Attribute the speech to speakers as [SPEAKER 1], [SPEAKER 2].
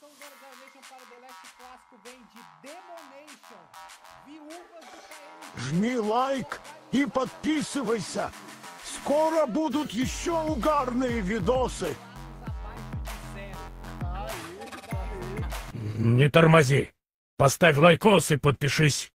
[SPEAKER 1] Doação do Organization para o The Last Clássico vem de Demonation, Viúvas do KM.
[SPEAKER 2] Жми лайк и подписывайся. Скоро будут еще угарные видосы.
[SPEAKER 3] Не тормози. Поставь лайкос и подпишись.